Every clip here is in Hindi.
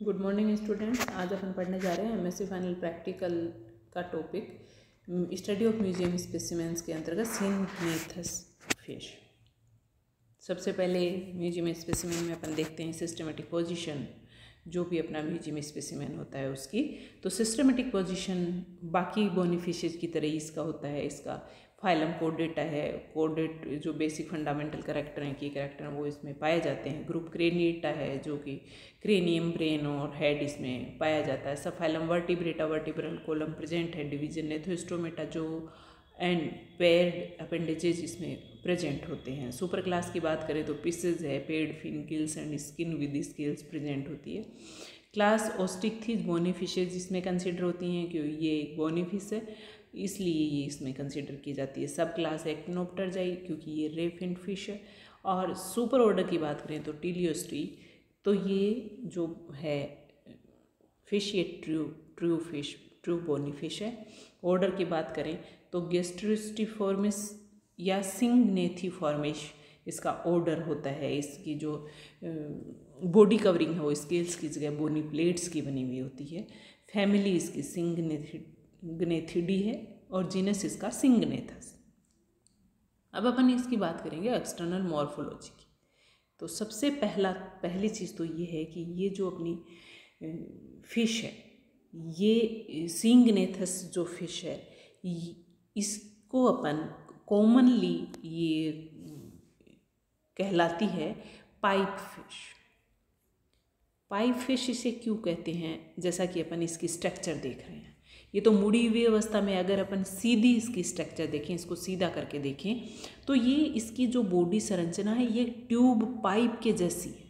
गुड मॉर्निंग स्टूडेंट्स आज अपन पढ़ने जा रहे हैं M S C final practical का topic study of museum specimens के अंतर्गत सिनमेथस फ़िश सबसे पहले म्यूज़ियम स्पेसिमेन में अपन देखते हैं सिस्टमेटिक पोजीशन जो भी अपना म्यूज़ियम स्पेसिमेन होता है उसकी। तो सिस्टमेटिक पोजीशन बाकी बोनीफिशेज की तरह इसका होता है, इसका फाइलम कोडेटा है कोडेट जो बेसिक फंडामेंटल करेक्टर हैं, की करेक्टर हैं, वो इसमें पाए जाते हैं। ग्रुप क्रेनिएटा है, जो कि क्रेनियम ब्रेन और हेड इसमें पाया जाता है। सब phylum vertebrata vertebral, column present है डिवीज़न, नेथोस्टोमेटा, जो एंड पेड अपेंडेजेज इसमें प्रेजेंट होते हैं। सुपर क्लास की बात करें तो पीसेज है, paired, fin, gills and skin with scales present होती है। क्लास ओस्टिक थी बोनीफिशेज इसमें कंसिडर होती हैं कि ये एक बोनीफिश है। इसलिए ये इसमें कंसिडर की जाती है। सब क्लास एक्टिनोप्टर जाई क्योंकि ये रेफिन फ़िश है। और सुपर ऑर्डर की बात करें तो टीलियोस्ट्री तो ये जो है फ़िश ये true true fish true bony fish है। ऑर्डर की बात करें तो गेस्ट्रिस्टिफॉर्मिस या सिंगनेथीफॉर्मिश इसका ऑर्डर होता है। इसकी जो बॉडी कवरिंग है, वो स्केल्स की जगह बोनी प्लेट्स की बनी हुई होती है। फैमिली इसकी सिंगनेथी ग्नेथिडी है और जीनस इसका सिंगनेथस। अब अपन इसकी बात करेंगे एक्सटर्नल मॉर्फोलॉजी की। तो सबसे पहला, पहली चीज़ तो ये है कि ये जो अपनी फ़िश है, ये सिंगनेथस जो फ़िश है इसको अपन कॉमनली ये कहलाती है पाइप फ़िश पाइप फ़िश इसे क्यों कहते हैं? जैसा कि अपन इसकी स्ट्रक्चर देख रहे हैं। ये तो मुड़ी हुई अवस्था में अगर अपन सीधी इसकी स्ट्रक्चर देखें, इसको सीधा करके देखें तो ये इसकी जो बॉडी संरचना है, ये ट्यूब पाइप के जैसी है।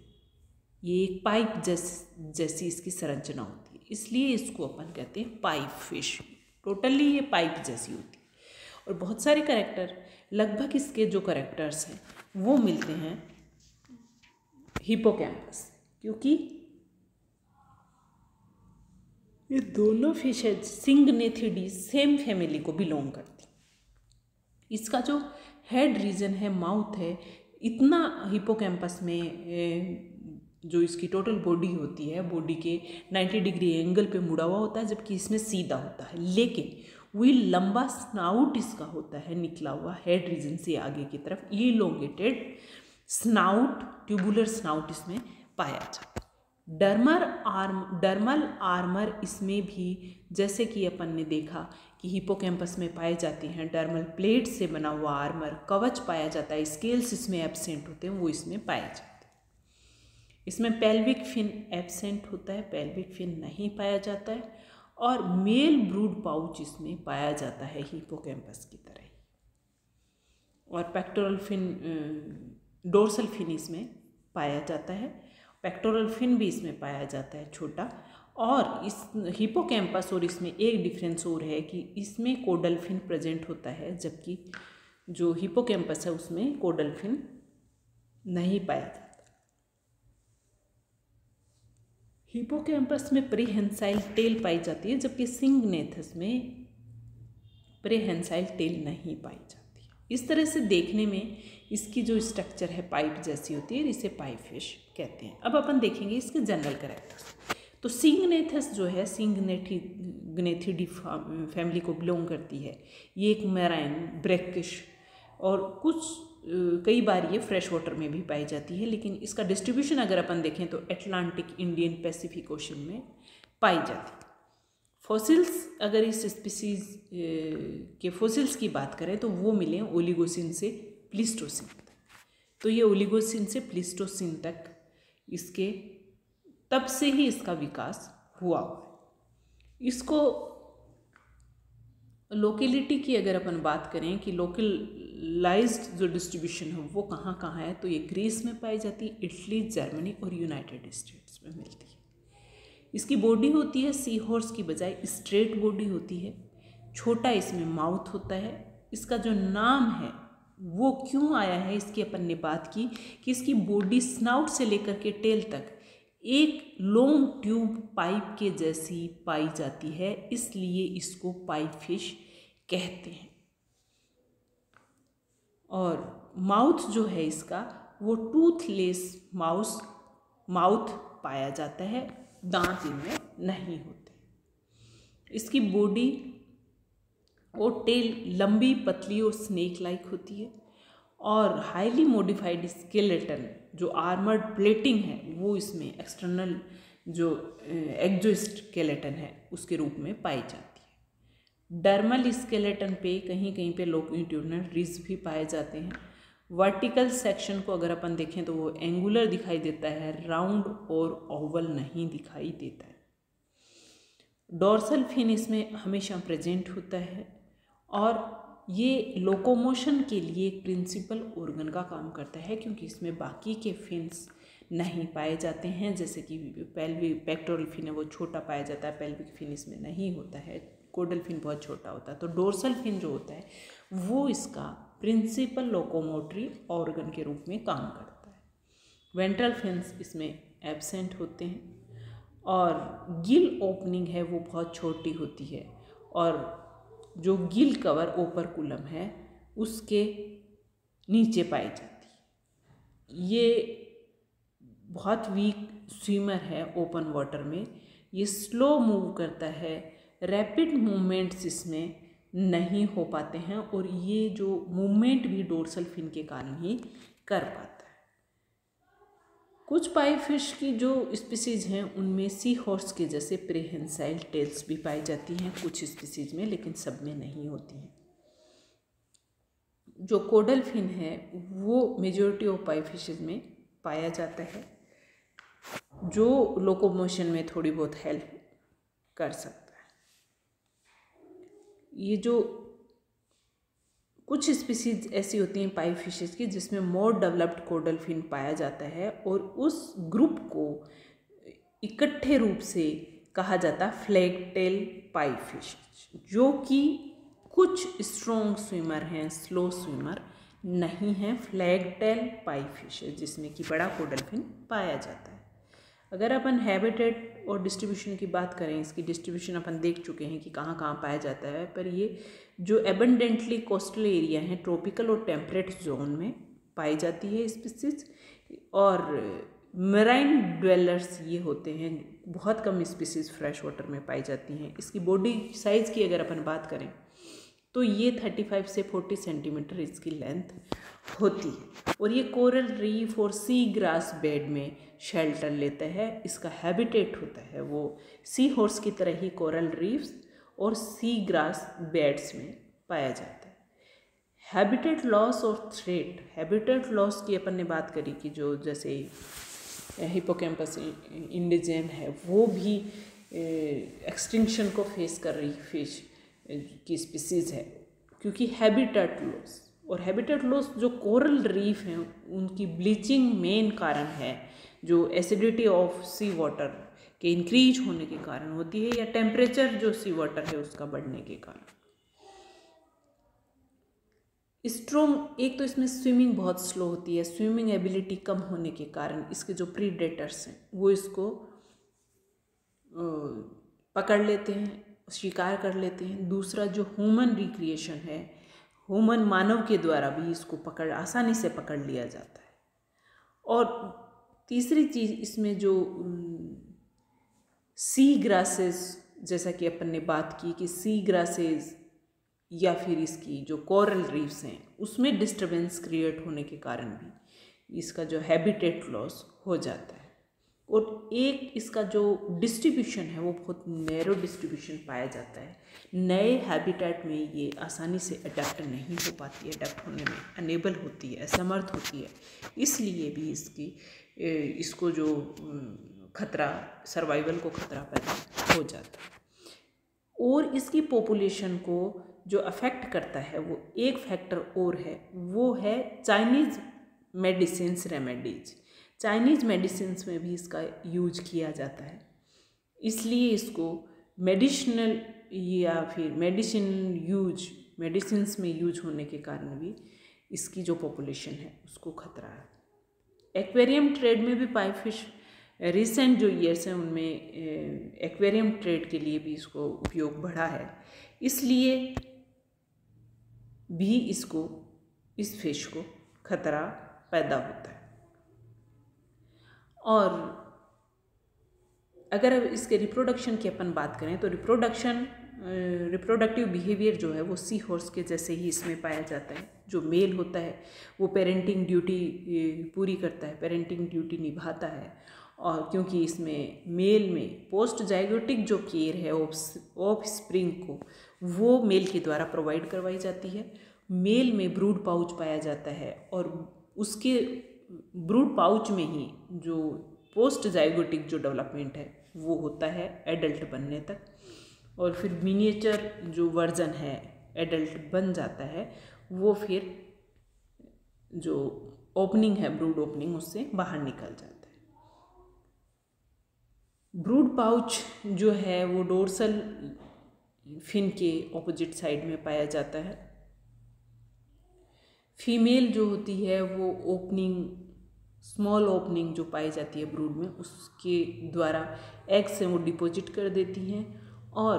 ये एक पाइप जैसी जैसी इसकी संरचना होती है। इसलिए इसको अपन कहते हैं पाइप फ़िश टोटली ये पाइप जैसी होती है। और बहुत सारे करेक्टर लगभग इसके जो करेक्टर्स हैं, वो मिलते हैं हिपोकैम्पस क्योंकि ये दोनों फिशेज सिंगनेथिडी सेम फैमिली को बिलोंग करती। इसका जो हेड रीजन है माउथ है, इतना हिपोकैम्पस में जो इसकी टोटल बॉडी होती है बॉडी के 90 डिग्री एंगल पे मुड़ा हुआ होता है, जबकि इसमें सीधा होता है। लेकिन वही लंबा स्नाउट इसका होता है, निकला हुआ हेड रीजन से आगे की तरफ़ ये लोंगेटेड स्नाउट ट्यूबुलर स्नाउट इसमें पाया जाता है। डर्मर आर्म, डर्मल आर्मर इसमें भी जैसे कि अपन ने देखा कि हिपोकैम्पस में पाए जाते हैं, डर्मल प्लेट से बना हुआ आर्मर, कवच पाया जाता है, स्केल्स इसमें एबसेंट होते हैं, वो इसमें पाए जाते हैं। इसमें पेल्विक फिन एबसेंट होता है पेल्विक फिन नहीं पाया जाता है और मेल ब्रूड पाउच इसमें पाया जाता है हिपोकैम्पस की तरह और पेक्टोरल फिन डोर्सल फिन इसमें पाया जाता है। पेक्टोरल फिन भी इसमें पाया जाता है छोटा। और इस हिपोकैम्पस और इसमें एक डिफरेंस और है कि इसमें कोडल फिन प्रेजेंट होता है, जबकि जो हिपोकैम्पस है उसमें कोडल फिन नहीं पाया जाता। हिपोकैम्पस में प्रीहेंसाइल टेल पाई जाती है, जबकि सिंगनेथस में प्रीहेंसाइल टेल नहीं पाई जाती। इस तरह से देखने में इसकी जो स्ट्रक्चर है पाइप जैसी होती है इसे पाइप फ़िश कहते हैं। अब अपन देखेंगे इसके जनरल करेक्टर्स तो सिंगनेथस जो है सिंगनेथी गनेथिडी फैमिली को बिलोंग करती है। ये एक मैराइन ब्रेकिश और कुछ कई बार ये फ्रेश वाटर में भी पाई जाती है, लेकिन इसका डिस्ट्रीब्यूशन अगर अपन देखें तो एटलांटिक इंडियन पैसिफिक ओशन में पाई जाती है। फॉसिल्स अगर इस स्पीसीज के फॉसिल्स की बात करें तो वो मिले ओलिगोसिन से। प्लिस्टोसिन। तो ये ओलिगोसिन से प्लिस्टोसिन तक इसके, तब से ही इसका विकास हुआ इसको लोकेलिटी की अगर अपन बात करें कि लोकलाइज्ड जो डिस्ट्रीब्यूशन है वो कहाँ कहाँ है तो ये ग्रीस में पाई जाती है इटली जर्मनी और यूनाइटेड स्टेट्स में मिलती है। इसकी बॉडी होती है सी हॉर्स की बजाय स्ट्रेट बॉडी होती है। छोटा इसमें माउथ होता है। इसका जो नाम है वो क्यों आया है इसकी अपन ने बात की कि इसकी बॉडी स्नाउट से लेकर के टेल तक एक लॉन्ग ट्यूब पाइप के जैसी पाई जाती है, इसलिए इसको पाइप फ़िश कहते हैं। और माउथ जो है इसका, वो टूथलेस माउस माउथ पाया जाता है, दांत इनमें नहीं होते। इसकी बॉडी और टेल लंबी पतली और स्नेक लाइक होती है। और हाईली मॉडिफाइड स्केलेटन जो आर्मर्ड प्लेटिंग है, वो इसमें एक्सटर्नल जो एग्जोस्ट स्केलेटन है, उसके रूप में पाई जाती है। डर्मल स्केलेटन पे कहीं कहीं पे लोकिट्यूडनल रिज भी पाए जाते हैं। वर्टिकल सेक्शन को अगर अपन देखें तो वो एंगुलर दिखाई देता है राउंड और ओवल नहीं दिखाई देता है। डोर्सल फिन इसमें हमेशा प्रेजेंट होता है। और ये लोकोमोशन के लिए एक प्रिंसिपल ऑर्गन का काम करता है, क्योंकि इसमें बाकी के फिन्स नहीं पाए जाते हैं। जैसे कि पेल्वी पेक्टोरल फिन है, वो छोटा पाया जाता है पेल्विक फिन इसमें नहीं होता है। कोडल फिन बहुत छोटा होता है। तो डोर्सल फिन जो होता है, वो इसका प्रिंसिपल लोकोमोटरी ऑर्गन के रूप में काम करता है। वेंट्रल फिन्स इसमें एबसेंट होते हैं और गिल ओपनिंग है, वो बहुत छोटी होती है। और जो गिल कवर ओपरकुलम है, उसके नीचे पाई जाती है। ये बहुत वीक स्विमर है ओपन वाटर में। ये स्लो मूव करता है रैपिड मूवमेंट्स इसमें नहीं हो पाते हैं और ये जो मूवमेंट भी डोर्सल फिन के कारण ही कर पाते कुछ पाई फ़िश की जो स्पीसीज हैं, उनमें सी हॉर्स के जैसे प्रेहेंसाइल टेल्स भी पाई जाती हैं, कुछ स्पीसीज में, लेकिन सब में नहीं होती हैं। जो कोडल फिन है, वो मेजोरिटी ऑफ़ पाई फिशेज में पाया जाता है, जो लोकोमोशन में थोड़ी बहुत हेल्प कर सकता है। ये जो कुछ स्पीसीज ऐसी होती हैं पाई फिशेज की जिसमें मोर डेवलप्ड कोडल फिन पाया जाता है और उस ग्रुप को इकट्ठे रूप से कहा जाता है फ्लैग टेल पाई फ़िश जो कि कुछ स्ट्रॉन्ग स्विमर हैं स्लो स्विमर नहीं हैं फ्लैग टेल पाई फ़िश जिसमें कि बड़ा कोडल फिन पाया जाता है। अगर अपन हैबिटेट और डिस्ट्रीब्यूशन की बात करें, इसकी डिस्ट्रीब्यूशन अपन देख चुके हैं कि कहाँ कहाँ पाया जाता है। पर ये जो एबंडेंटली कोस्टल एरिया हैं ट्रॉपिकल और टेम्परेट जोन में पाई जाती है स्पीसीज और मराइन ड्वेलर्स ये होते हैं, बहुत कम स्पीसीज फ्रेश वाटर में पाई जाती हैं। इसकी बॉडी साइज़ की अगर अपन बात करें तो ये थर्टी फाइव से फोर्टी सेंटीमीटर इसकी लेंथ होती है। और ये कोरल रीफ और सी ग्रास बेड में शेल्टर लेता है, इसका हैबिटेट होता है वो सी हॉर्स की तरह ही कोरल रीफ्स और सी ग्रास बेड्स में पाया जाता है। हैबिटेट लॉस और थ्रेट हैबिटेट लॉस की अपन ने बात करी कि जो जैसे हिपोकैम्पस इंडिजेन है, वो भी एक्सटिंक्शन को फेस कर रही फ़िश की स्पीसीज़ है, क्योंकि हैबिटेट लॉस और हैबिटेट लॉस जो कोरल रीफ हैं, उनकी ब्लीचिंग मेन कारण है, जो एसिडिटी ऑफ़ सी वाटर के इंक्रीज होने के कारण होती है या टेम्परेचर जो सी वाटर है उसका बढ़ने के कारण। स्ट्रोंग एक तो इसमें स्विमिंग बहुत स्लो होती है स्विमिंग एबिलिटी कम होने के कारण इसके जो प्रीडेटर्स हैं, वो इसको पकड़ लेते हैं शिकार कर लेते हैं। दूसरा जो ह्यूमन रिक्रिएशन है ह्यूमन मानव के द्वारा भी इसको पकड़, आसानी से पकड़ लिया जाता है। और तीसरी चीज़ इसमें जो सी ग्रासेस जैसा कि अपन ने बात की कि सी ग्रासेस या फिर इसकी जो कोरल रीफ्स हैं, उसमें डिस्टरबेंस क्रिएट होने के कारण भी इसका जो हैबिटेट लॉस हो जाता है। और एक इसका जो डिस्ट्रीब्यूशन है, वो बहुत नैरो डिस्ट्रीब्यूशन पाया जाता है। नए हैबिटेट में ये आसानी से अडेप्ट नहीं हो पाती है अडेप्ट होने में अनेबल होती है, असमर्थ होती है। इसलिए भी इसकी इसको जो खतरा सर्वाइवल को खतरा पैदा हो जाता है। और इसकी पॉपुलेशन को जो अफेक्ट करता है, वो एक फैक्टर और है, वो है Chinese medicine remedies Chinese medicine में भी इसका यूज़ किया जाता है। इसलिए इसको मेडिसिनल या फिर मेडिसिन यूज़ मेडिसिन में यूज़ होने के कारण भी इसकी जो पॉपुलेशन है, उसको खतरा है। एक्वेरियम ट्रेड में भी पाई फ़िश रिसेंट जो ईयर्स हैं, उनमें एक्वेरियम ट्रेड के लिए भी इसको उपयोग बढ़ा है। इसलिए भी इसको, इस फ़िश को खतरा पैदा होता है। और अगर इसके रिप्रोडक्शन की अपन बात करें तो रिप्रोडक्शन रिप्रोडक्टिव बिहेवियर जो है, वो सी हॉर्स के जैसे ही इसमें पाया जाता है। जो मेल होता है, वो पेरेंटिंग ड्यूटी पूरी करता है पेरेंटिंग ड्यूटी निभाता है। और क्योंकि इसमें मेल में पोस्ट जाइगोटिक जो केयर है ऑफ़ स्प्रिंग को, वो मेल के द्वारा प्रोवाइड करवाई जाती है। मेल में ब्रूड पाउच पाया जाता है और उसके ब्रूड पाउच में ही जो पोस्ट जाइगोटिक जो डेवलपमेंट है, वो होता है एडल्ट बनने तक। और फिर मिनिएचर जो वर्जन है, एडल्ट बन जाता है, वो फिर जो ओपनिंग है ब्रूड ओपनिंग उससे बाहर निकल जाता है। ब्रूड पाउच जो है, वो डोर्सल फिन के ऑपोजिट साइड में पाया जाता है। फीमेल जो होती है, वो ओपनिंग स्मॉल ओपनिंग जो पाई जाती है ब्रूड में, उसके द्वारा एग से वो डिपॉजिट कर देती हैं और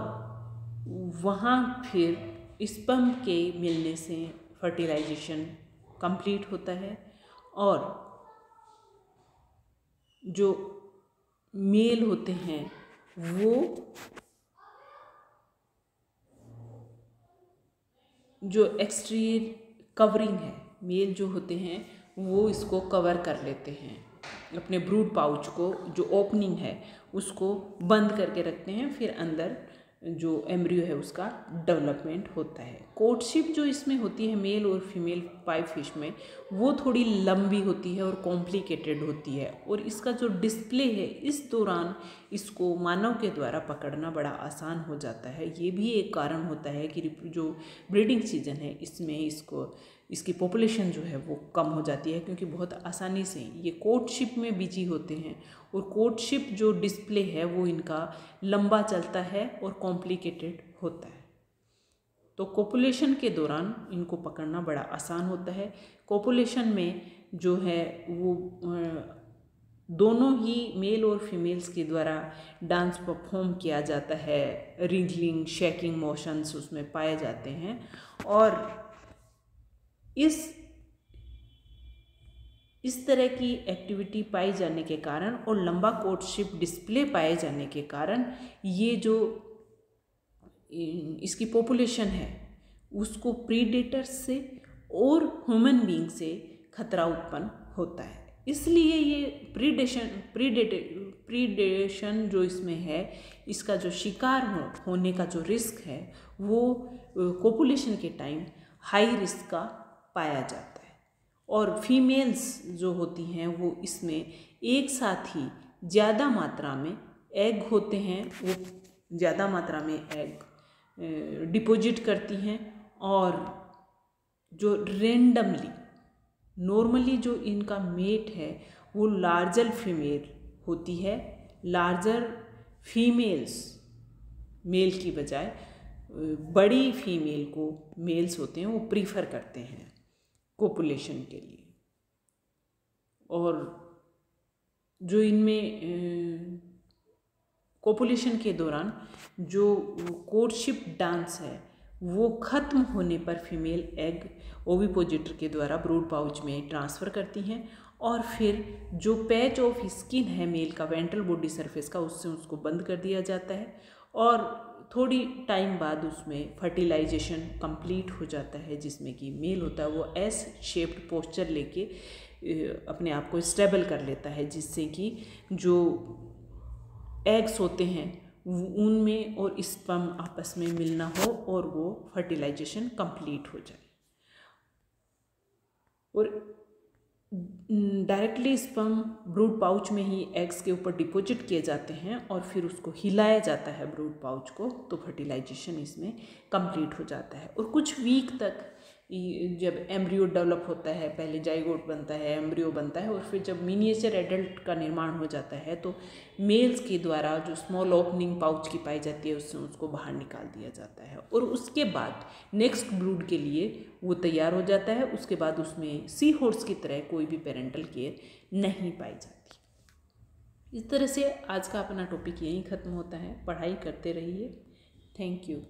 वहाँ फिर स्पम के मिलने से फर्टिलाइजेशन कंप्लीट होता है और जो मेल होते हैं, वो जो एक्सट्री कवरिंग है मेल जो होते हैं वो इसको कवर कर लेते हैं। अपने ब्रूड पाउच को, जो ओपनिंग है, उसको बंद करके रखते हैं, फिर अंदर जो एम्ब्रियो है, उसका डेवलपमेंट होता है। कोटशिप जो इसमें होती है मेल और फीमेल पाइप फ़िश में, वो थोड़ी लंबी होती है और कॉम्प्लिकेटेड होती है। और इसका जो डिस्प्ले है, इस दौरान इसको मानव के द्वारा पकड़ना बड़ा आसान हो जाता है। ये भी एक कारण होता है कि जो ब्रीडिंग सीज़न है, इसमें इसको इसकी पॉपुलेशन जो है वो कम हो जाती है क्योंकि बहुत आसानी से ये कोर्टशिप में बिज़ी होते हैं और कोर्टशिप जो डिस्प्ले है वो इनका लंबा चलता है और कॉम्प्लिकेटेड होता है। तो कोपुलेशन के दौरान इनको पकड़ना बड़ा आसान होता है। कोपुलेशन में जो है वो दोनों ही मेल और फीमेल्स के द्वारा डांस परफॉर्म किया जाता है। रिंगलिंग शेकिंग मोशंस उसमें पाए जाते हैं। और इस इस तरह की एक्टिविटी पाई जाने के कारण और लंबा कोर्टशिप डिस्प्ले पाए जाने के कारण ये जो इसकी पॉपुलेशन है उसको प्रीडेटर से और ह्यूमन बीइंग से खतरा उत्पन्न होता है। इसलिए ये प्रीडेशन प्रीडेटे प्रीडेशन जो इसमें है इसका जो शिकार हो, होने का जो रिस्क है वो पॉपुलेशन के टाइम हाई रिस्क का पाया जाता है। और फीमेल्स जो होती हैं, वो इसमें एक साथ ही ज़्यादा मात्रा में एग होते हैं। वो ज़्यादा मात्रा में एग डिपॉजिट करती हैं और जो रेंडमली नॉर्मली जो इनका मेट है, वो लार्जर फीमेल होती है। लार्जर फीमेल्स मेल की बजाय बड़ी फीमेल को मेल्स होते हैं, वो प्रीफर करते हैं। कोपुलेशन के लिए। और जो इनमें कोपुलेशन के दौरान जो कोर्टशिप डांस है, वो ख़त्म होने पर फीमेल एग ओविपोजिटर के द्वारा ब्रूड पाउच में ट्रांसफ़र करती हैं और फिर जो पैच ऑफ़ स्किन है मेल का वेंट्रल बॉडी सरफेस का, उससे उसको बंद कर दिया जाता है। और थोड़ी टाइम बाद उसमें फर्टिलाइजेशन कंप्लीट हो जाता है, जिसमें कि मेल होता है, वो एस शेप्ड पोस्चर लेके अपने आप को स्टेबल कर लेता है, जिससे कि जो एग्स होते हैं उनमें और स्पम आपस में मिलना हो और वो फर्टिलाइजेशन कंप्लीट हो जाए। और डायरेक्टली स्पम ब्रूड पाउच में ही एग्स के ऊपर डिपॉजिट किए जाते हैं और फिर उसको हिलाया जाता है ब्रूड पाउच को तो फर्टिलाइजेशन इसमें कंप्लीट हो जाता है। और कुछ वीक तक जब एम्ब्रियो डेवलप होता है, पहले जाइगोट बनता है, एम्ब्रियो बनता है और फिर जब मिनिएचर एडल्ट का निर्माण हो जाता है तो मेल्स के द्वारा जो स्मॉल ओपनिंग पाउच की पाई जाती है, उससे उसको बाहर निकाल दिया जाता है। और उसके बाद नेक्स्ट ब्रूड के लिए वो तैयार हो जाता है। उसके बाद उसमें सी हॉर्स की तरह कोई भी पेरेंटल केयर नहीं पाई जाती। इस तरह से आज का अपना टॉपिक यहीं ख़त्म होता है। पढ़ाई करते रहिए। Thank you